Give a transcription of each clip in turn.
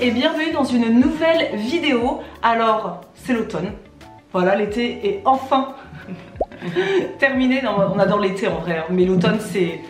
et bienvenue dans une nouvelle vidéo. Alors, c'est l'automne. Voilà, l'été est enfin terminé. On adore l'été en vrai, hein. mais l'automne c'est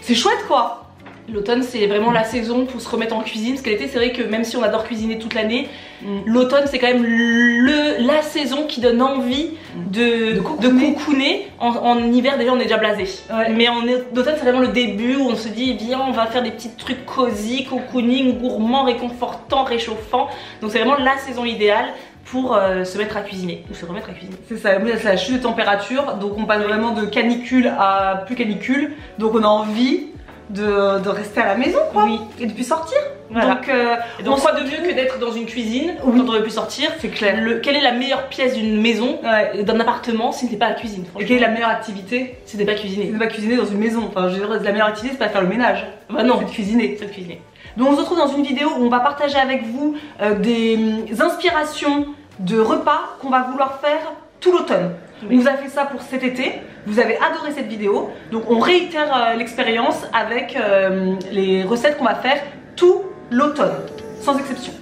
c'est chouette quoi. L'automne c'est vraiment la saison pour se remettre en cuisine parce que l'été c'est vrai que même si on adore cuisiner toute l'année, Mm. l'automne c'est quand même le, la saison qui donne envie de, De cocooner. de. En, en hiver déjà on est déjà blasé. Ouais. Mais en automne c'est vraiment le début où on se dit viens on va faire des petits trucs cosy, cocooning, gourmand, réconfortant, réchauffant. Donc c'est vraiment la saison idéale pour euh, se mettre à cuisiner ou se remettre à cuisiner. C'est ça, c'est la chute de température, donc on passe vraiment de canicule à plus canicule, donc on a envie de, de rester à la maison quoi, Oui. et de plus sortir. Voilà. Donc, euh, Et donc on quoi de mieux que d'être dans une cuisine Oui. quand on veut plus sortir c'est clair. Le- quelle est la meilleure pièce d'une maison, Ouais. d'un appartement, si ce n'est pas la cuisine Et quelle est la meilleure activité Si ce n'est pas cuisiner. de pas cuisiner dans une maison. Enfin, je veux dire, la meilleure activité, c'est pas faire le ménage. Bah non, C'est de cuisiner. c'est de cuisiner. Donc on se retrouve dans une vidéo où on va partager avec vous euh, des hum, inspirations de repas qu'on va vouloir faire tout l'automne. Oui. On vous a fait ça pour cet été, vous avez adoré cette vidéo, donc on réitère euh, l'expérience avec euh, les recettes qu'on va faire tout l'automne, sans exception.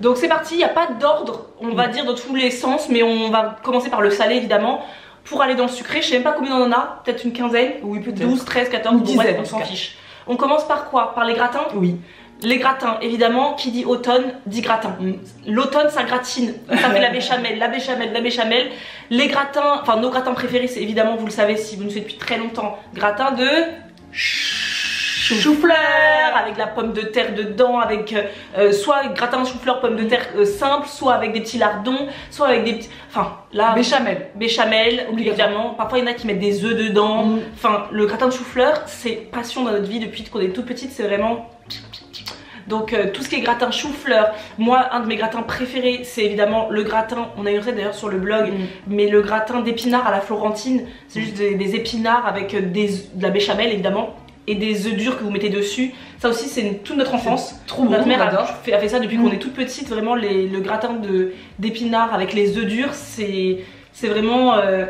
Donc c'est parti, il n'y a pas d'ordre, on va dire dans tous les sens, mais on va commencer par le salé évidemment. Pour aller dans le sucré, je sais même pas combien on en a, peut-être une quinzaine, Oui, peut-être. 12, 13, 14, Une bon, dizaine, bref, en on s'en fiche. On commence par quoi? Par les gratins? Oui. Les gratins, évidemment, qui dit automne dit gratin. L'automne, ça gratine. Ça fait la béchamel, la béchamel, la béchamel. Les gratins, enfin nos gratins préférés, c'est évidemment, vous le savez si vous nous suivez depuis très longtemps, gratin de chou-fleur avec la pomme de terre dedans, avec euh, euh, soit gratin chou-fleur, pomme de terre euh, simple, soit avec des petits lardons, soit avec des petits. Enfin, là. Béchamel. Béchamel, Obligatoire. évidemment. Parfois, il y en a qui mettent des œufs dedans. Mm. Enfin, le gratin de chou-fleur, c'est passion dans notre vie depuis qu'on est toute petite, c'est vraiment. Donc, euh, tout ce qui est gratin chou-fleur, moi, un de mes gratins préférés, c'est évidemment le gratin. On a une recette d'ailleurs sur le blog, Mm. mais le gratin d'épinards à la Florentine, c'est juste des, des épinards avec des, de la béchamel évidemment et des œufs durs que vous mettez dessus. Ça aussi, c'est toute notre enfance. Trop bon, Notre mère a fait, a fait ça depuis Mm. qu'on est toute petite. Vraiment, les- le gratin d'épinards avec les œufs durs, c'est vraiment euh,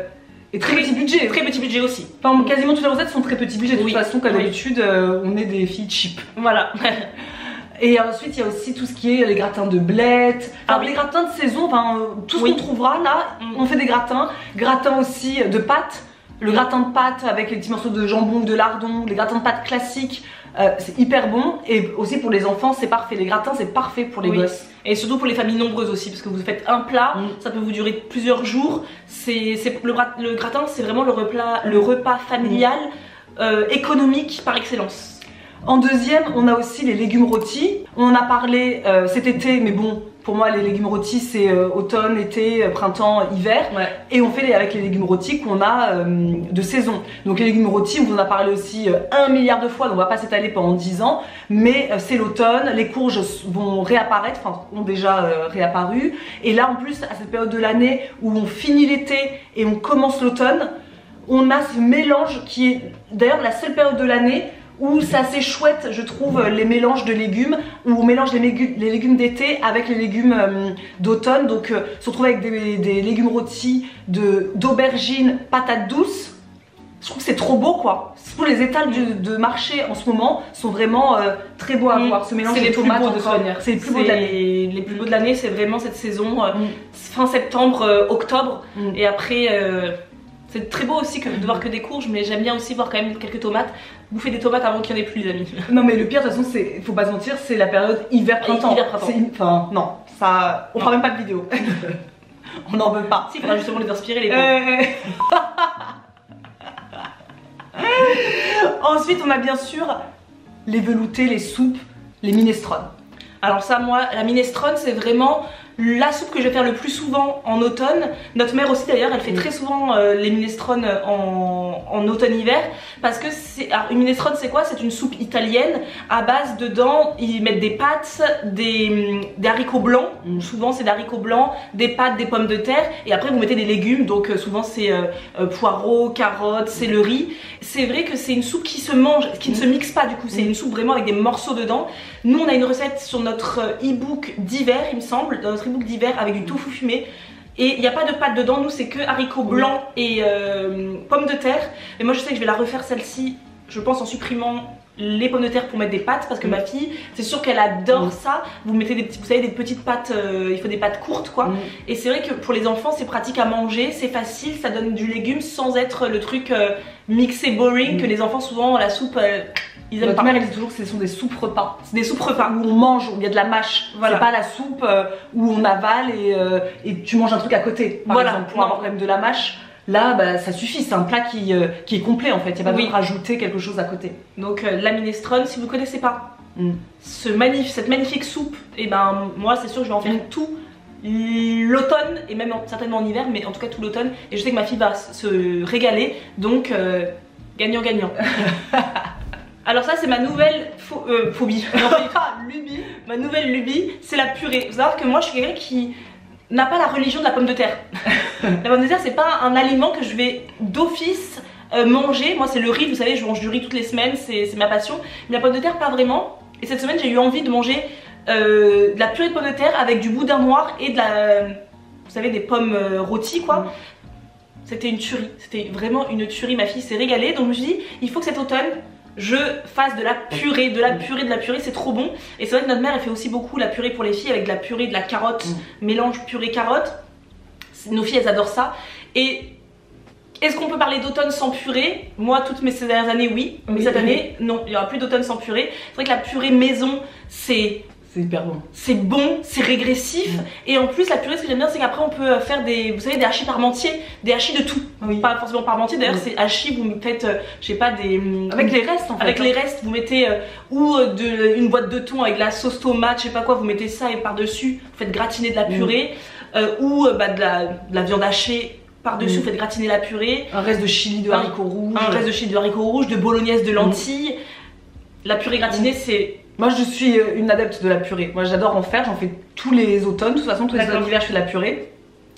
Et très petit budget. très petit budget aussi. Enfin, quasiment toutes les recettes sont très petit budget. De Oui. toute façon, comme d'habitude, euh, on est des filles cheap. Voilà. Et ensuite, il y a aussi tout ce qui est les gratins de blettes, Ah oui. les gratins de saison, enfin, euh, tout ce Oui. qu'on trouvera là, Mm. on fait des gratins. Gratins aussi de pâtes, le gratin de pâtes avec les petits morceaux de jambon de lardon, les gratins de pâtes classiques, euh, c'est hyper bon. Et aussi pour les enfants, c'est parfait. Les gratins, c'est parfait pour les Oui. gosses. Et surtout pour les familles nombreuses aussi, parce que vous faites un plat, Mm. ça peut vous durer plusieurs jours. C'est le, grat- le gratin, c'est vraiment le repas, le repas familial, euh, économique par excellence. En deuxième, on a aussi les légumes rôtis. On en a parlé euh, cet été, mais bon, pour moi, les légumes rôtis, c'est euh, automne, été, euh, printemps, hiver. Ouais. Et on fait les- avec les légumes rôtis qu'on a euh, de saison. Donc les légumes rôtis, on vous en a parlé aussi un milliard de fois, donc on va pas s'étaler pendant 10 ans. Mais c'est l'automne, les courges vont réapparaître, enfin ont déjà réapparu. Et là en plus, à cette période de l'année où on finit l'été et on commence l'automne, on a ce mélange qui est d'ailleurs la seule période de l'année où c'est assez chouette, je trouve, les mélanges de légumes, où on mélange les, légu- les légumes d'été avec les légumes euh, d'automne. Donc, euh, se retrouver avec des, des légumes rôtis, d'aubergines, patates douces. Je trouve que c'est trop beau, quoi. Pour les étals de marché en ce moment sont vraiment euh, très beaux à voir. Ce mélange C'est de les plus tomates, beaux de c'est les plus beaux de l'année. Les plus beaux de l'année, c'est vraiment cette saison, euh, Mm. fin septembre, octobre. Mm. Et après, c'est très beau aussi que, de voir que des courges, mais j'aime bien aussi voir quand même quelques tomates. Bouffer des tomates avant qu'il n'y en ait plus, les amis. Non mais le pire de toute façon c'est faut pas se mentir c'est la période hiver printemps. Hiver-printemps. Enfin non ça on Non. fera même pas de vidéo. on n'en veut pas. Si, il faudra justement les inspirer, les. Euh. Ensuite on a bien sûr les veloutés, les soupes, les minestrones. Alors ça, moi, la minestrone, c'est vraiment la soupe que je vais faire le plus souvent en automne. Notre mère aussi d'ailleurs, elle fait très souvent euh, les minestrones en, en automne-hiver parce que c'est alors une minestrone c'est quoi? C'est une soupe italienne à base dedans ils mettent des pâtes, des, des haricots blancs. Souvent c'est des haricots blancs, des pâtes, des pommes de terre et après vous mettez des légumes donc euh, souvent c'est euh, euh, poireaux, carottes, céleri. C'est vrai que c'est une soupe qui se mange, qui ne se mixe pas du coup. C'est une soupe vraiment avec des morceaux dedans. Nous on a une recette sur notre euh, e-book d'hiver il me semble, dans notre e-book d'hiver avec du tofu fumé. Et il n'y a pas de pâte dedans, nous c'est que haricots blancs et euh, pommes de terre. Mais moi je sais que je vais la refaire celle-ci, je pense en supprimant les pommes de terre pour mettre des pâtes parce que ma fille, c'est sûr qu'elle adore Mm. ça. Vous mettez des petits, vous savez, des petites pâtes, euh, il faut des pâtes courtes quoi. Mm. Et c'est vrai que pour les enfants, c'est pratique à manger, c'est facile, ça donne du légume sans être le truc euh, mixé boring Mm. que les enfants souvent la soupe euh, ils aiment Notre pas. mère elle dit toujours que ce sont des soupes repas. C'est des soupes repas. Où on mange, où il y a de la mâche. Voilà. C'est pas la soupe euh, où on avale et, euh, et tu manges un truc à côté. Par Voilà. exemple, pour Non. avoir quand même de la mâche. Là, bah, ça suffit, c'est un plat qui, euh, qui est complet en fait. Il n'y a pas besoin de rajouter quelque chose à côté. Donc la minestrone, si vous connaissez pas Mm. ce magnif- cette magnifique soupe, et ben moi c'est sûr que je vais en faire Mm. tout l'automne et même en- certainement en hiver, mais en tout cas tout l'automne. Et je sais que ma fille va se régaler, donc euh, gagnant-gagnant. Alors ça c'est ma nouvelle euh, phobie. Tout. lubie. ma nouvelle lubie, c'est la purée. Vous savez que moi je suis quelqu'un qui n'a pas la religion de la pomme de terre. la pomme de terre c'est pas un aliment que je vais d'office euh, manger. Moi c'est le riz, vous savez, je mange du riz toutes les semaines, c'est ma passion. Mais la pomme de terre pas vraiment. Et cette semaine j'ai eu envie de manger euh, de la purée de pommes de terre avec du boudin noir et de la, vous savez, des pommes euh, rôties quoi. Mm. C'était une tuerie, c'était vraiment une tuerie. Ma fille s'est régalée, donc je me suis dit, il faut que cet automne, je fasse de la purée, de la purée, de la purée, c'est trop bon. Et c'est vrai que notre mère, elle fait aussi beaucoup la purée pour les filles avec de la purée, de la carotte, mélange purée-carotte. Nos filles, elles adorent ça. Et est-ce qu'on peut parler d'automne sans purée? Moi, toutes mes ces dernières années, oui. Mais Oui. cette année, non, il n'y aura plus d'automne sans purée. C'est vrai que la purée maison, c'est C'est hyper bon. c'est bon, c'est régressif. Mm. Et en plus, la purée, ce que j'aime bien, c'est qu'après, on peut faire des, vous savez, des hachis parmentiers, des hachis de tout. Oui. Pas forcément parmentiers, d'ailleurs, Mm. c'est hachis, vous faites, euh, je sais pas, des. Avec les restes en fait. Avec hein. les restes, vous mettez euh, ou euh, de, une boîte de thon avec de la sauce tomate, je sais pas quoi, vous mettez ça et par-dessus, vous faites gratiner de la Mm. purée, euh, ou euh, bah, de, la, de la viande hachée par-dessus, Mm. vous faites gratiner la purée, Un reste de chili, de haricots rouges. un reste de chili de haricots rouges, de bolognaise, de lentilles. La purée gratinée, c'est. Moi je suis euh, une adepte de la purée. Moi j'adore en faire, j'en fais tous les automnes, de toute façon tous les D'accord. hivers je fais de la purée.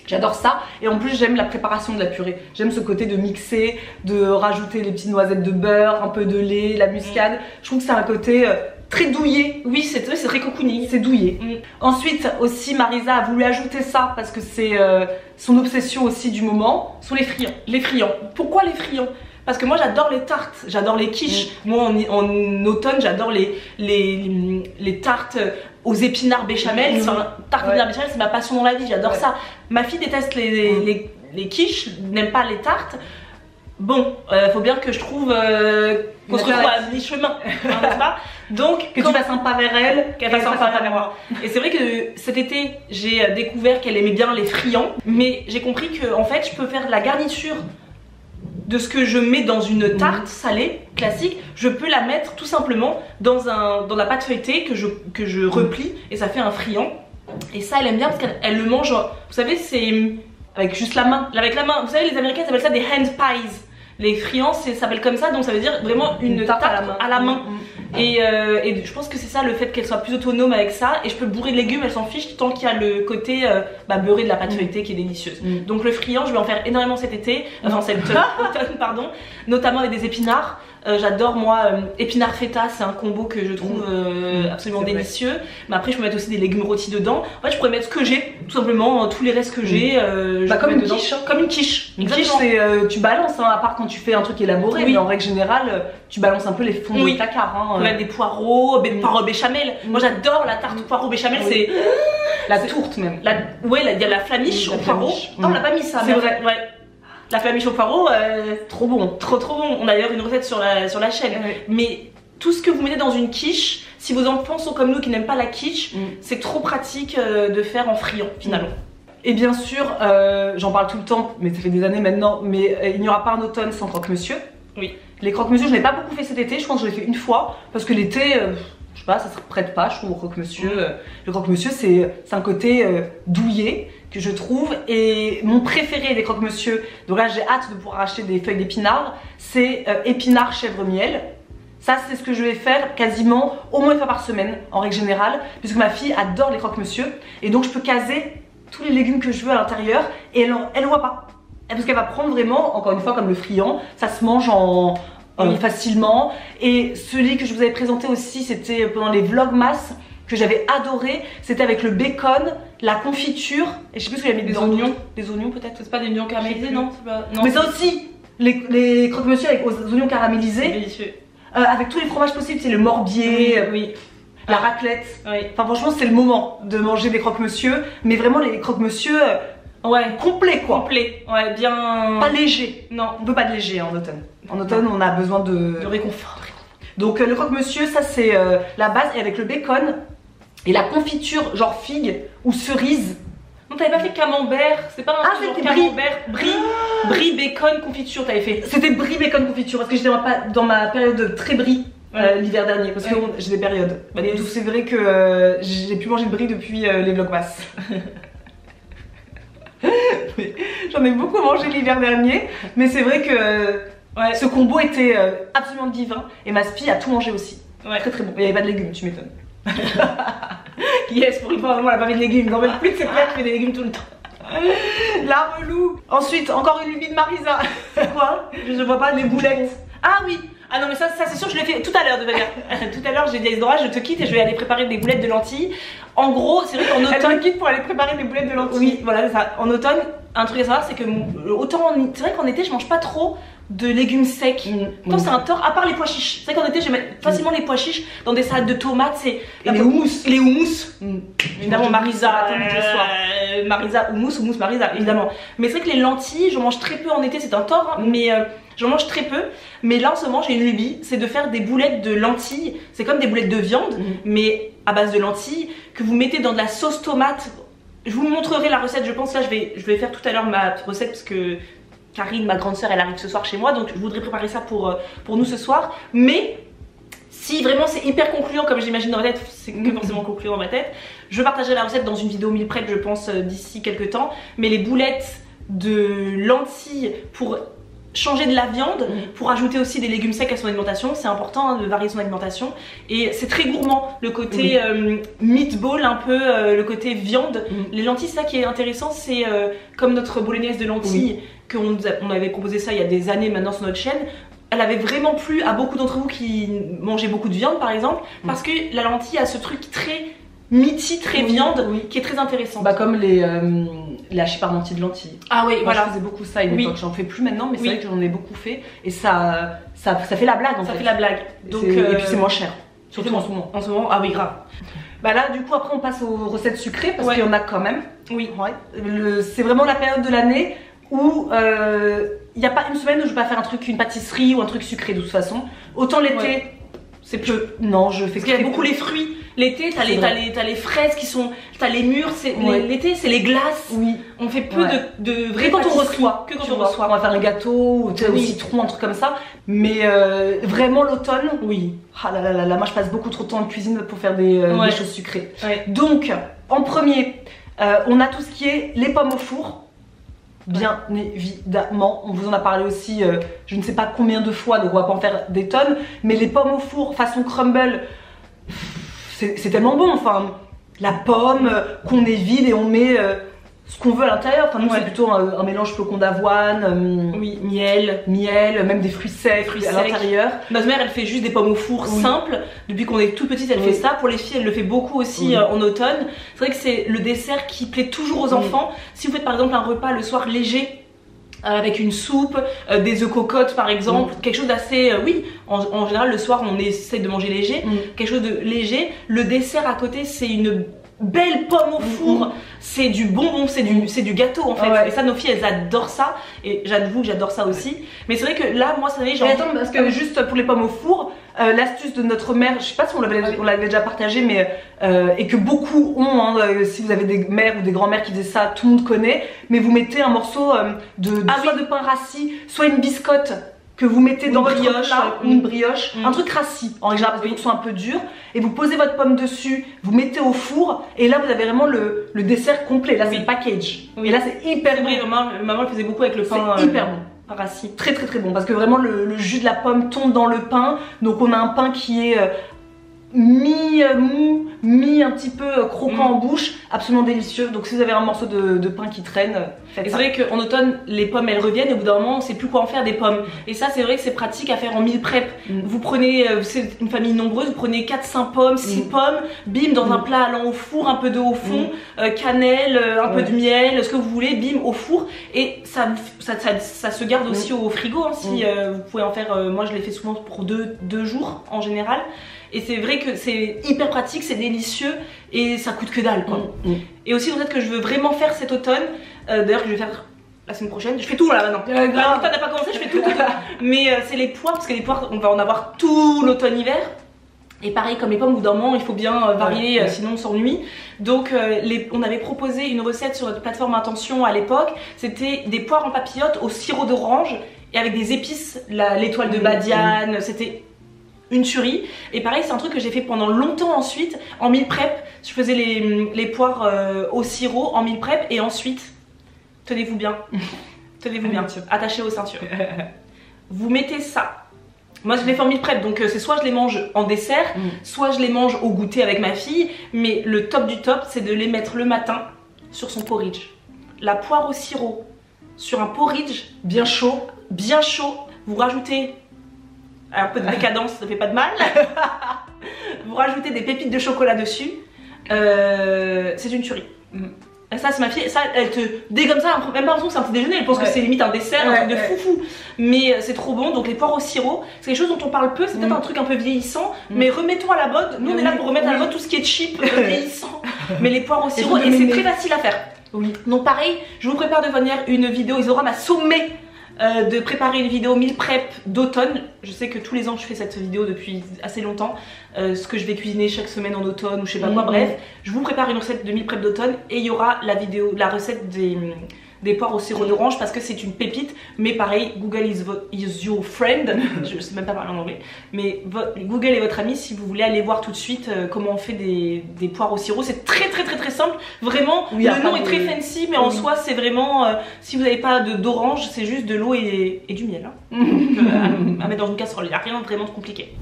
J'adore ça et en plus j'aime la préparation de la purée. J'aime ce côté de mixer, de rajouter les petites noisettes de beurre, un peu de lait, la muscade. Je trouve que c'est un côté euh, très douillé. Oui, c'est c'est très cocooning. C'est douillé. Mm. Ensuite aussi Marisa a voulu ajouter ça parce que c'est euh, son obsession aussi du moment. sont les friands. Les friands. Pourquoi les friands? Parce que moi j'adore les tartes, j'adore les quiches. Moi en, en automne j'adore les, les, les tartes aux épinards béchamel. Enfin, tarte Ouais. épinards béchamel c'est ma passion dans la vie, j'adore Ouais. ça. Ma fille déteste les, Mhm. les, les quiches, n'aime pas les tartes. Bon, euh, faut bien que je trouve euh, qu'on se retrouve à mi-chemin, hein, Donc, Que quand- tu fasses un pas vers elle, qu'elle fasse un pas vers moi. Et c'est vrai que cet été, j'ai euh, découvert qu'elle aimait bien les friands, mais j'ai compris que en fait, je peux faire la garniture de ce que je mets dans une tarte salée classique, je peux la mettre tout simplement dans un dans la pâte feuilletée que je que je replie et ça fait un friand. Et ça, elle aime bien parce qu'elle elle le mange. Vous savez, c'est avec juste la main. avec la main. Vous savez, les Américains ils appellent ça des hand pies. Les friands, c'est- ça s'appelle comme ça, donc ça veut dire vraiment une, tarte, à la main. Mm. Et, euh, et je pense que c'est ça le fait qu'elle soit plus autonome avec ça. Et je peux bourrer de légumes, elle s'en fiche tant qu'il y a le côté euh, bah, beurré de la pâte feuilletée qui est délicieuse. Mm. Donc le friand, je vais en faire énormément cet été, enfin cet automne, pardon, notamment avec des épinards. Euh, J'adore moi euh, épinards feta, c'est un combo que je trouve euh, Mm. absolument délicieux. Mais après, je peux mettre aussi des légumes rôtis dedans. En fait, je pourrais mettre ce que j'ai, tout simplement, euh, tous les restes que j'ai. euh, je Bah, comme une dedans. quiche, hein. Comme une quiche. Une quiche, c'est tu balances, hein, à part quand tu fais un truc élaboré, Oui. mais en règle générale, tu balances un peu les fonds Oui. de placard. Hein, des poireaux, des poireaux béchamel. Moi, j'adore la tarte Mm. poireaux béchamel. Oui. C'est la tourte même. La, ouais, il y a la flamiche au poireau. Ah, on l'a pas mis ça, C'est vrai. Ouais. La flamiche au poireau, euh, Trop bon. trop trop bon. On a d'ailleurs une recette sur la, sur la chaîne. Mais tout ce que vous mettez dans une quiche, si vos enfants sont comme nous qui n'aiment pas la quiche, Mm. c'est trop pratique euh, de faire en friand finalement. Et bien sûr, euh, j'en parle tout le temps, mais ça fait des années maintenant, mais euh, il n'y aura pas un automne sans croque-monsieur. Oui. Les croque-monsieur, je n'ai pas beaucoup fait cet été, je pense que je l'ai fait une fois, parce que l'été, je sais pas, ça se prête pas, je trouve, au croque-monsieur. Mm. Le croque-monsieur, c'est c'est un côté douillet que je trouve, et mon préféré des croque-monsieur, donc là j'ai hâte de pouvoir acheter des feuilles d'épinards, c'est euh, épinards chèvre-miel. Ça, c'est ce que je vais faire quasiment au moins une fois par semaine, en règle générale, puisque ma fille adore les croque-monsieur, et donc je peux caser tous les légumes que je veux à l'intérieur, et elle, elle voit pas. Parce qu'elle va prendre vraiment, encore une fois, comme le friand, ça se mange en, en- Oui. facilement. Et celui que je vous avais présenté aussi, c'était pendant les vlogmas, que j'avais adoré, c'était avec le bacon, la confiture, et je sais plus ce qu'il y a mis Des dedans. oignons. Des oignons peut-être C'est pas des oignons caramélisés, non pas- Non, Mais ça aussi, les, les croque-monsieur avec aux oignons caramélisés, délicieux. euh, avec tous les fromages possibles, c'est le morbier, euh, oui. la raclette. Oui. Enfin franchement c'est le moment de manger des croque-monsieur, mais vraiment les croque-monsieur euh, Ouais. complets quoi. Complet. Ouais, bien. Pas léger. Non. On veut pas de léger en automne. En automne on a besoin de... De réconfort. Donc euh, le croque-monsieur ça c'est euh, la base et avec le bacon et la confiture genre figue ou cerise. Non, t'avais pas fait camembert. C'est pas un Ah, truc genre camembert. Brie. Brie, bacon, confiture, t'avais fait. C'était brie bacon confiture parce que j'étais dans ma, dans ma période très brie. euh, l'hiver dernier parce que Ouais. j'ai des périodes Bah, et c'est vrai que euh, j'ai pu manger de brie depuis euh, les vlogmas j'en ai beaucoup mangé l'hiver dernier mais c'est vrai que Ouais. ce combo était absolument divin et ma spie a tout mangé aussi très très bon il n'y avait pas de légumes tu m'étonnes Yes, pour une fois, vraiment, elle a pas de légumes? Non, mais plus de mère qui des légumes tout le temps. la relou. Ensuite encore une lubie de Marisa. C'est quoi? Je ne vois pas les boulettes. Ah oui Ah non, mais ça, ça c'est sûr, je l'ai fait tout à l'heure de manière. tout à l'heure, j'ai dit à Isidora, je te quitte et je vais aller préparer des boulettes de lentilles. En gros, c'est vrai qu'en elle automne. m'inquiète pour aller préparer des boulettes de lentilles Oui, voilà, c'est ça. En automne, un truc à savoir, c'est que autant en- c'est vrai qu'en été, je mange pas trop de légumes secs. Mm, Non, mm. c'est un tort, à part les pois chiches. C'est vrai qu'en été, je mets facilement les pois chiches dans des salades de tomates. C'est les houmous. Les houmous. Mm. Évidemment, Je Marisa. euh, Marisa, houmous, houmous, Marisa, évidemment. Mais c'est vrai que les lentilles, j'en mange très peu en été, c'est un tort, hein, mais euh, j'en mange très peu. Mais là, en ce moment, j'ai une lubie, c'est de faire des boulettes de lentilles. C'est comme des boulettes de viande, Mm. mais à base de lentilles, que vous mettez dans de la sauce tomate. Je vous montrerai la recette, je pense. Là, je vais, je vais faire tout à l'heure ma recette parce que Karine, ma grande sœur, elle arrive ce soir chez moi, donc je voudrais préparer ça pour, euh, pour nous ce soir. Mais si vraiment c'est hyper concluant, comme j'imagine dans ma tête, c'est que forcément concluant dans ma tête, je partagerai la recette dans une vidéo mille prep, je pense, euh, d'ici quelques temps. Mais les boulettes de lentilles pour changer de la viande, Mhm. pour ajouter aussi des légumes secs à son alimentation, c'est important hein, de varier son alimentation. Et c'est très gourmand, le côté euh, meatball, un peu euh, le côté viande. Mhm. Les lentilles, ça qui est intéressant, c'est euh, comme notre bolognaise de lentilles, qu'on on avait proposé ça il y a des années maintenant sur notre chaîne. Elle avait vraiment plu à beaucoup d'entre vous qui mangeaient beaucoup de viande par exemple, parce que la lentille a ce truc très meaty, très viande, oui. qui est très intéressant. Bah comme les, euh, les hachis parmentiers de lentilles. ah oui, Moi, voilà. je faisais beaucoup ça à une Oui. époque. J'en fais plus maintenant, mais c'est Oui. vrai que j'en ai beaucoup fait. Et ça, ça, ça fait la blague en Ça fait. fait la blague. Donc, Et euh, puis c'est moins cher. Surtout en ce moment. En ce moment, ah oui, grave. Bah là, du coup, après, on passe aux recettes sucrées parce Ouais. qu'il y en a quand même. Oui. Ouais. C'est vraiment la période de l'année où euh, il n'y a pas une semaine où je vais pas faire un truc, une pâtisserie ou un truc sucré de toute façon. Autant l'été, Ouais. C'est peu. Non, je fais Parce qu'il y a très beaucoup les fruits. L'été, t'as les, vrai. les, fraises qui sont. T'as les Ouais. les- L'été, c'est les glaces. Oui. On fait peu Ouais. de, de vraies quand on reçoit, Que quand tu on reçoit. On va faire les gâteaux, ou au Oui. citron, un truc comme ça. Mais euh, vraiment l'automne, Oui. ah là là là là, moi je passe beaucoup trop de temps en cuisine pour faire des, euh, Ouais. des choses sucrées. Donc, en premier, euh, on a tout ce qui est les pommes au four. Bien évidemment, on vous en a parlé aussi, euh, je ne sais pas combien de fois, donc on va pas en faire des tonnes. Mais les pommes au four façon crumble, c'est tellement bon. Enfin, la pomme euh, qu'on évite et on met euh, ce qu'on veut à l'intérieur. Enfin, nous Ouais. c'est plutôt un, un mélange flocon d'avoine, euh, Oui, miel. miel, même des fruits secs Fruits à l'intérieur. Notre mère, elle fait juste des pommes au four Oui. simples. Depuis qu'on est toute petite, elle Oui. fait ça. Pour les filles, elle le fait beaucoup aussi euh, en automne. C'est vrai que c'est le dessert qui plaît toujours aux enfants. Si vous faites par exemple un repas le soir léger, euh, avec une soupe, euh, des œufs cocottes par exemple, quelque chose d'assez. euh, oui, en, en général, le soir, on essaie de manger léger. quelque chose de léger. Le dessert à côté, c'est une belle pomme au four. Mhm. C'est du bonbon, c'est du, c'est du gâteau en fait. Ouais. Et ça, nos filles, elles adorent ça. Et j'avoue que j'adore ça aussi. Mais c'est vrai que là, moi, ça m'est j'ai envie- parce que juste pour les pommes au four, euh, l'astuce de notre mère, je sais pas si on l'avait, on l'avait déjà partagé, mais euh, et que beaucoup ont, hein, euh, si vous avez des mères ou des grands-mères qui faisaient ça, tout le monde connaît, mais vous mettez un morceau de, de- Ah soit de pain rassis, soit une biscotte que vous mettez dans une votre brioche, plat, une brioche, Mm. un truc rassis en général parce que Oui. les sont un peu durs, et vous posez votre pomme dessus, vous mettez au four, et là vous avez vraiment le, le dessert complet. Là c'est Oui. le package. Oui. Et là c'est hyper bon. vrai, maman, maman le faisait beaucoup avec le pain. C'est euh, hyper bon. pain rassis. Très très très bon parce que vraiment le, le jus de la pomme tombe dans le pain donc on a un pain qui est euh, mi-mou, mi un petit peu euh, croquant en bouche, absolument délicieux. Donc si vous avez un morceau de, de pain qui traîne, faites Et c'est vrai qu'en automne, les pommes elles reviennent et au bout d'un moment, on sait plus quoi en faire des pommes. Et ça, c'est vrai que c'est pratique à faire en meal prep. Mm. Vous prenez, euh, c'est une famille nombreuse, vous prenez 4-5 pommes, 6 Mm. pommes, bim, dans Mm. un plat allant au four, un peu de au fond, euh, cannelle, euh, un peu de miel, ce que vous voulez, bim, au four. Et ça, ça, ça, ça se garde aussi au frigo. hein, si Mm. euh, vous pouvez en faire, euh, moi je l'ai fait souvent pour 2 deux, jours en général. Et c'est vrai que c'est hyper pratique, c'est délicieux et ça coûte que dalle quoi. Mm, mm. Et aussi, recette que je veux vraiment faire cet automne, euh, d'ailleurs, que je vais faire la semaine prochaine. Je fais tout là maintenant. Euh, grave. N'a pas commencé, je fais tout. tout, tout. Mais euh, c'est les poires, parce que les poires, on va en avoir tout l'automne-hiver. Et pareil, comme les pommes, au bout d'un moment, il faut bien euh, varier, Ouais, ouais. sinon on s'ennuie. Donc, euh, les- on avait proposé une recette sur notre plateforme Intention à l'époque. C'était des poires en papillote au sirop d'orange et avec des épices, l'étoile de Mhm. Badiane. C'était une tuerie. Et pareil, c'est un truc que j'ai fait pendant longtemps ensuite, en meal prep. Je faisais les, les poires euh, au sirop en meal prep et ensuite, tenez-vous bien, tenez-vous bien, attachez aux ceintures. Vous mettez ça. Moi, je les fais en meal prep, donc euh, c'est soit je les mange en dessert, Mm. soit je les mange au goûter avec ma fille. Mais le top du top, c'est de les mettre le matin sur son porridge. La poire au sirop sur un porridge Bien chaud. bien chaud. Vous rajoutez un peu de décadence, ça fait pas de mal. vous rajoutez des pépites de chocolat dessus. Euh, c'est une tuerie. Mm. Ça, c'est ma fille. Ça, elle te dès comme ça, même pas l'impression que c'est un petit déjeuner. Elle pense Ouais. que c'est limite un dessert, un truc de ouais. foufou. Mais euh, c'est trop bon. Donc les poires au sirop, c'est quelque chose dont on parle peu. C'est peut-être Mm. un truc un peu vieillissant, Mm. mais remettons à la mode. Nous, on est là pour remettre à la mode tout ce qui est cheap, vieillissant. mais les poires au sirop, et c'est très facile à faire. Oui. Donc pareil, je vous prépare de venir une vidéo, Isidora m'a sommé euh, de préparer une vidéo meal prep d'automne. Je sais que tous les ans je fais cette vidéo depuis assez longtemps, euh, ce que je vais cuisiner chaque semaine en automne ou je sais pas quoi, Mhm. bref. Je vous prépare une recette de meal prep d'automne et il y aura la vidéo, la recette des, des poires au sirop d'orange parce que c'est une pépite, mais pareil, Google is, your friend, je sais même pas parler en anglais, mais Google est votre ami si vous voulez aller voir tout de suite euh, comment on fait des, des poires au sirop. C'est très très très très simple, vraiment, Oui, le nom est de- très fancy, mais en soi c'est vraiment, euh, si vous n'avez pas de- d'orange, c'est juste de l'eau et, et du miel. hein. Donc, euh, à, à mettre dans une casserole, il n'y a rien vraiment de compliqué.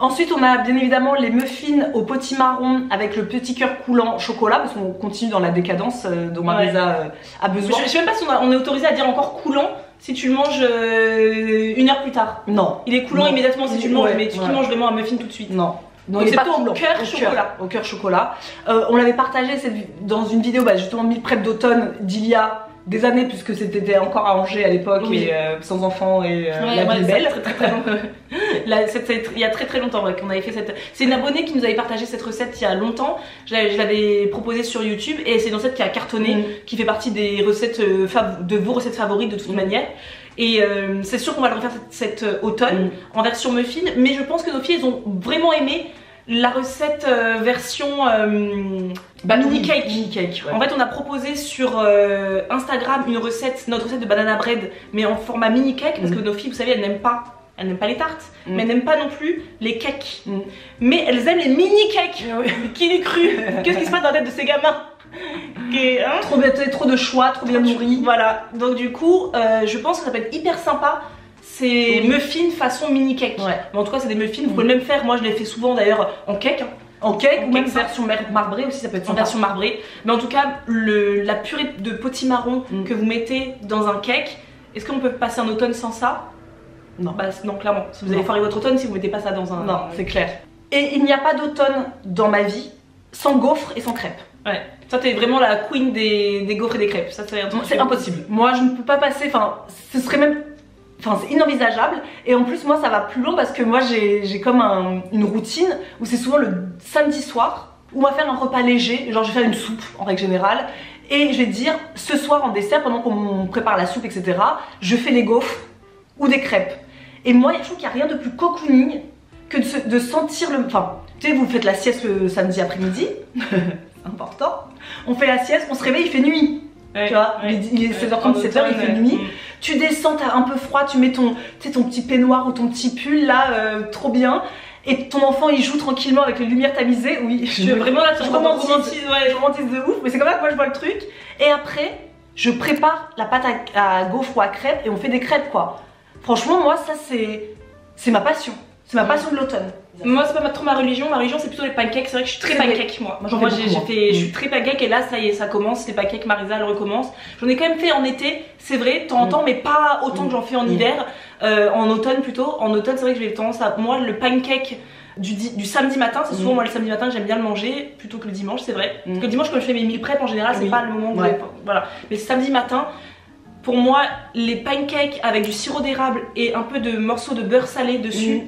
Ensuite, on a bien évidemment les muffins au potimarron avec le petit cœur coulant chocolat parce qu'on continue dans la décadence euh, dont Marisa euh, a Je, besoin. je sais même pas si on, a- on est autorisé à dire encore coulant si tu le manges euh, une heure plus tard. Non, Il est coulant Non. immédiatement si tu le manges, Ouais, mais tu ouais. manges vraiment un muffin tout de suite. non. Donc c'est pas plutôt au cœur chocolat. Au cœur chocolat. Euh, on l'avait partagé dans une vidéo bah, justement meal prep d'automne d'il y a des années puisque c'était encore à Angers à l'époque Oui. et euh, sans enfants et euh, Ouais, la ouais, belle. très, longtemps. Il y a très très longtemps ouais, qu'on avait fait cette. C'est une abonnée qui nous avait partagé cette recette il y a longtemps. Je l'avais proposée sur YouTube et c'est une recette qui a cartonné, Mm. qui fait partie des recettes euh, de vos recettes favorites de toute Mm. manière. Et euh, c'est sûr qu'on va le refaire euh, automne Mm. en version muffin, mais je pense que nos filles elles ont vraiment aimé la recette euh, version euh, Bah, mini cake. Mini cake, ouais. En fait, on a proposé sur euh, Instagram une recette, notre recette de banana bread, mais en format mini cake, parce Mm. que nos filles, vous savez, elles n'aiment pas, elles n'aiment pas les tartes, Mm. mais elles n'aiment pas non plus les cakes. Mm. Mais elles aiment les mini cakes. Ah. Qui l'eût cru? Qu'est-ce qui se passe dans la tête de ces gamins? Hein? Trop, trop de choix, trop bien nourri. Voilà. Donc du coup, je pense que ça peut être hyper sympa. C'est Oui. muffins façon mini cake. Ouais. Mais en tout cas, c'est des muffins. Vous Mm. pouvez le même faire. Moi, je les fais souvent d'ailleurs en cake. hein. En cake En ou même cake, ça. version mar- marbrée aussi, ça peut être en version marbrée. Mais en tout cas, le, la purée de potimarron Mm. que vous mettez dans un cake, est-ce qu'on peut passer un automne sans ça? Non. Bah non, clairement. Si vous Non. allez foirer votre automne si vous mettez pas ça dans un. Non, c'est clair. Et il n'y a pas d'automne dans ma vie sans gaufres et sans crêpes. Ouais. Ça, t'es vraiment la queen des, des gaufres et des crêpes. Ça, C'est impossible. Moi, je ne peux pas passer. Enfin, ce serait même. Enfin, c'est inenvisageable. Et en plus, moi, ça va plus loin parce que moi, j'ai comme un- une routine où c'est souvent le samedi soir où on va faire un repas léger. Genre, je vais faire une soupe en règle générale. Et je vais dire, ce soir en dessert, pendant qu'on prépare la soupe, etc., je fais des gaufres ou des crêpes. Et moi, je trouve qu'il n'y a rien de plus cocooning que de, se- de sentir le. Enfin, tu sais, vous faites la sieste le samedi après-midi. c'est important. On fait la sieste, on se réveille, il fait nuit. Ouais, Tu vois, ouais. il est- il est Ouais, 16h30, en 17h, il automne, fait nuit. Tu descends, t'as un peu froid, tu mets ton, ton petit peignoir ou ton petit pull là, euh, trop bien. Et ton enfant il joue tranquillement avec les lumières tamisées. Oui, Je suis vraiment là, je romantise. ouais. je romantise de ouf, mais c'est comme ça que moi je vois le truc. Et après, je prépare la pâte à, à gaufres ou à crêpes et on fait des crêpes quoi. Franchement, moi ça c'est c'est ma passion. C'est ma Mm. passion de l'automne. Moi, c'est pas trop ma religion. Ma religion, c'est plutôt les pancakes. C'est vrai que je suis très pancake, moi. Moi, Moi, moi. fait, je suis Mm. très pancake et là, ça y est, ça commence. Les pancakes, Marisa, elle recommence. J'en ai quand même fait en été, c'est vrai, de temps en Mm. temps, mais pas autant que j'en fais en Mm. hiver. Euh, en automne plutôt. En automne, c'est vrai que j'ai tendance à. Moi, le pancake. Du, du samedi matin, c'est souvent moi le samedi matin que j'aime bien le manger plutôt que le dimanche, c'est vrai. Parce que le dimanche, quand je fais mes meal prep en général, c'est Oui. pas le moment où Ouais. Voilà. Mais samedi matin, pour moi, les pancakes avec du sirop d'érable et un peu de morceaux de beurre salé dessus.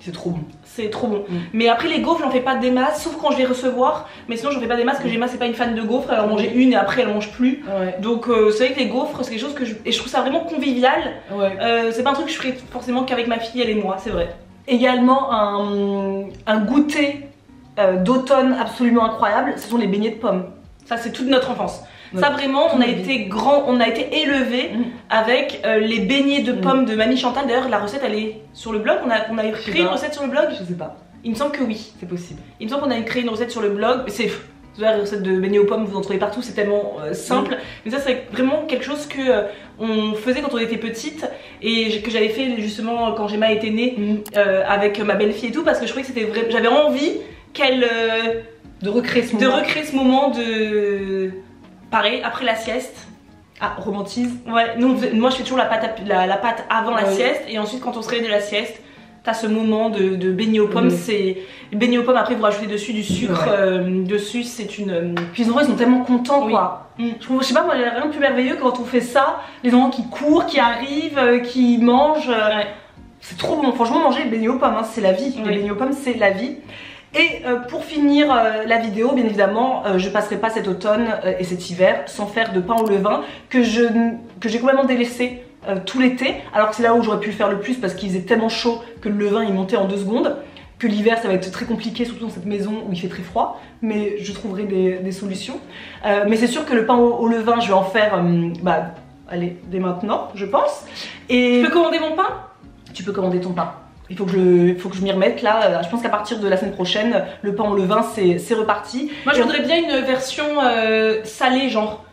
C'est trop bon. c'est trop bon. Mm. Mais après les gaufres, j'en fais pas des masses, sauf quand je vais recevoir. Mais sinon, j'en fais pas des masses, parce que Gemma c'est pas une fan de gaufres, elle en mangeait une et après elle mange plus. Ouais. Donc euh, c'est vrai que les gaufres, c'est quelque chose que je. Et je trouve ça vraiment convivial. Ouais. Euh, c'est pas un truc que je ferais forcément qu'avec ma fille, elle et moi, c'est vrai. Également un, un goûter euh, d'automne absolument incroyable, ce sont les beignets de pommes. Ça, c'est toute notre enfance. Ouais. Ça vraiment, on a été grand, on a été élevé Mm. avec euh, les beignets de Mm. pommes de Mamie Chantal. D'ailleurs, la recette elle est sur le blog. On a, on a sais créé une recette sur le blog. Je sais pas, Il me semble que oui. c'est possible. Il me semble qu'on a créé une recette sur le blog. C'est la recette de beignets aux pommes, vous en trouvez partout, c'est tellement euh, simple. Mais ça, c'est vraiment quelque chose que euh, on faisait quand on était petite et que j'avais fait justement quand Gemma était née euh, avec ma belle-fille et tout parce que je trouvais que c'était vrai. J'avais envie qu'elle De recréer ce de recréer ce moment de pareil après la sieste. Ah, romantise. Ouais, nous, moi je fais toujours la pâte, la, la pâte avant la sieste et ensuite quand on se réveille de la sieste, t'as ce moment de, de beignet aux pommes. C'est beignet aux pommes. Après vous rajoutez dessus du sucre. Ouais. euh, dessus c'est une. euh, Puis les enfants ils sont tellement contents Oui. quoi. Mm. Je, sais pas, moi il y a rien de plus merveilleux quand on fait ça. Les enfants qui courent, qui arrivent, euh, qui mangent. Ouais. C'est trop bon. Franchement, manger les beignets aux pommes, hein, c'est la vie. Oui. Les beignets aux pommes, c'est la vie. Et euh, pour finir euh, la vidéo, bien évidemment, euh, je passerai pas cet automne et cet hiver sans faire de pain au levain que je que j'ai complètement délaissé tout l'été. Alors que c'est là où j'aurais pu le faire le plus parce qu'il faisait tellement chaud que le levain il montait en deux secondes. Que l'hiver ça va être très compliqué, surtout dans cette maison où il fait très froid. Mais je trouverai des, solutions. Mais c'est sûr que le pain au, levain, je vais en faire, bah, allez, dès maintenant, je pense. Et Tu peux commander mon pain? Tu peux commander ton pain. Il faut que je, il faut que je m'y remette là. Euh, Je pense qu'à partir de la semaine prochaine, le pain au levain, c'est c'est reparti. Moi je voudrais bien une version euh, salée genre.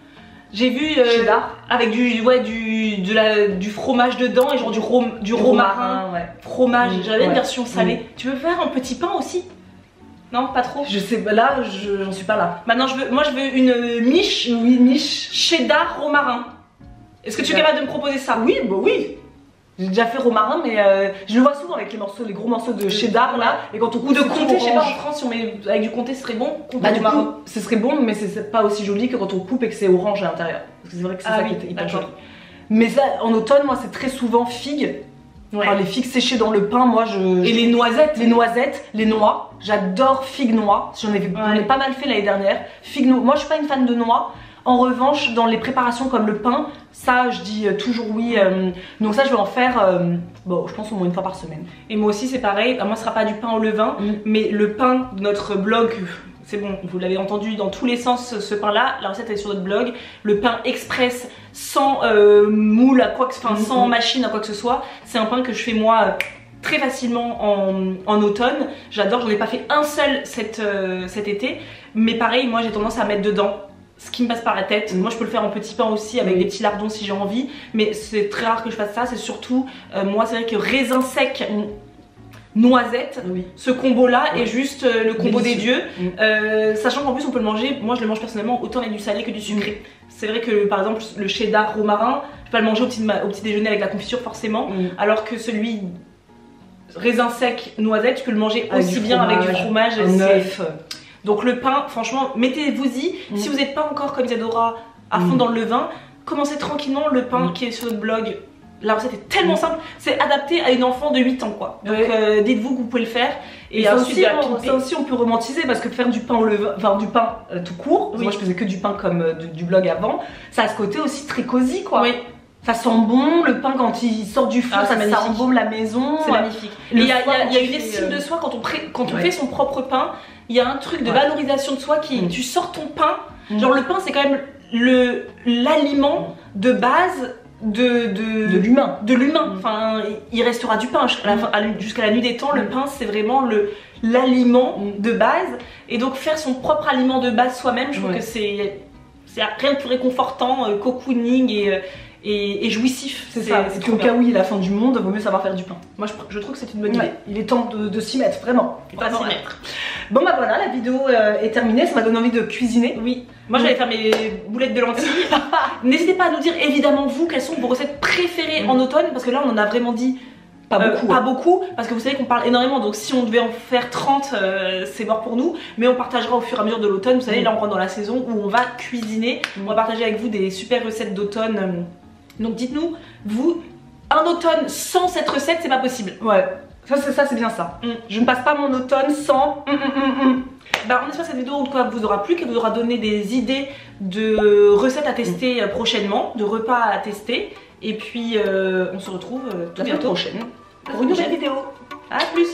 J'ai vu euh, Cheddar. avec du ouais du de la du fromage dedans et genre du rom, du, romarin, ouais. fromage. Mm, J'avais une version salée. Tu veux faire un petit pain aussi? Non, pas trop? Je sais, pas, là, je- j'en suis pas là. Maintenant je veux moi je veux une miche Oui, niche. cheddar romarin. Est-ce que tu es capable de me proposer ça? Oui, bah oui. J'ai déjà fait romarin, mais euh, je le vois souvent avec les morceaux, les gros morceaux de cheddar là. Et quand on coupe Ou de comté, je sais pas, en. France, si on met avec du comté, ce serait bon. Comté Bah du coup, ce serait bon, mais c'est- pas aussi joli que quand on coupe et que c'est orange à l'intérieur. Parce que c'est vrai que c'est Ah ça oui, qui est hyper joli. Mais ça, en automne, moi, c'est très souvent figues. Ouais. Enfin, les figues séchées dans le pain, moi, je. Et je- les noisettes. les noisettes, les noix. J'adore figues noix. J'en ai, ai pas mal fait l'année dernière. Figues noix. Moi, je suis pas une fan de noix. En revanche, dans les préparations comme le pain, ça, je dis euh, toujours oui. euh, donc ça, je vais en faire, euh, bon, je pense au moins une fois par semaine. Et moi aussi, c'est pareil. Moi, ce sera pas du pain au levain, Mm. mais le pain de notre blog. C'est bon, vous l'avez entendu dans tous les sens ce- pain-là. La recette est sur notre blog. Le pain express sans euh, moule, à quoi que, enfin, Mm, sans machine, à quoi que ce soit. C'est un pain que je fais moi très facilement en, en automne. J'adore. J'en ai pas fait un seul cet, euh, cet été, mais pareil, moi j'ai tendance à mettre dedans ce qui me passe par la tête. Mm. Moi je peux le faire en petit pain aussi avec des petits lardons si j'ai envie, mais c'est très rare que je fasse ça. C'est surtout euh, moi c'est vrai que raisin sec, noisette, Oui. ce combo là est juste euh, le combo des dieux. Mm. Euh, sachant qu'en plus on peut le manger, moi je le mange personnellement autant avec du salé que du sucré. C'est vrai que par exemple le cheddar romarin, je peux pas le manger au petit, au petit déjeuner avec la confiture forcément, Mm. alors que celui raisin sec noisette, tu peux le manger Avec aussi bien avec du fromage. Un œuf. Donc le pain, franchement, mettez-vous-y. Mm. Si vous n'êtes pas encore comme Isadora à fond Mm. dans le levain, commencez tranquillement le pain Mm. qui est sur notre blog. La recette est tellement simple, c'est adapté à une enfant de 8 ans quoi. Donc Ouais. euh, dites-vous que vous pouvez le faire. Et, ensuite, aussi, on, ça aussi, on peut romantiser parce que faire du pain au levain, enfin du pain euh, tout court, Oui. moi je faisais que du pain comme euh, du, du blog avant, ça a ce côté aussi très cosy quoi. Oui, Ça sent bon, le pain quand il sort du four, Ah, ça, ça embaume la maison. c'est magnifique. Il y a, y y une estime de soi quand on, pré- quand on Ouais. fait son propre pain. Il y a un truc de Ouais. valorisation de soi qui. Mm. Tu sors ton pain. Mm. Genre le pain, c'est quand même le l'aliment de base de, l'humain. de l'humain. Mm. Enfin, il restera du pain jusqu'à la, nuit des temps. Le pain, c'est vraiment le l'aliment de base. Et donc faire son propre aliment de base soi-même, je trouve que c'est c'est rien de plus réconfortant, euh, cocooning et, et, jouissif. C'est ça, c'est qu'au cas où il est la fin du monde, vaut mieux savoir faire du pain. Moi je, trouve que c'est une bonne idée. Il est temps de, s'y mettre, vraiment. Pas s'y mettre. Bon bah voilà, la vidéo euh, est terminée, ça m'a donné envie de cuisiner. Oui. Moi j'allais faire mes boulettes de lentilles. N'hésitez pas à nous dire évidemment vous quelles sont vos recettes préférées mm. en automne parce que là on en a vraiment dit pas euh, beaucoup. pas beaucoup, parce que vous savez qu'on parle énormément, donc si on devait en faire 30, euh, c'est mort pour nous. Mais on partagera au fur et à mesure de l'automne. Vous savez, mm. là on rentre dans la saison où on va cuisiner. Mm. On va partager avec vous des super recettes d'automne. Donc dites-nous, vous, un automne sans cette recette, c'est pas possible. Ouais. Ça, c'est ça, c'est bien ça. Mm. Je ne passe pas mon automne sans. Mm, mm, bah on espère que cette vidéo vous aura plu, qu'elle vous aura donné des idées de recettes à tester euh, prochainement, de repas à tester. Et puis, euh, on se retrouve euh, tout la bientôt prochaine pour une nouvelle vidéo. À plus.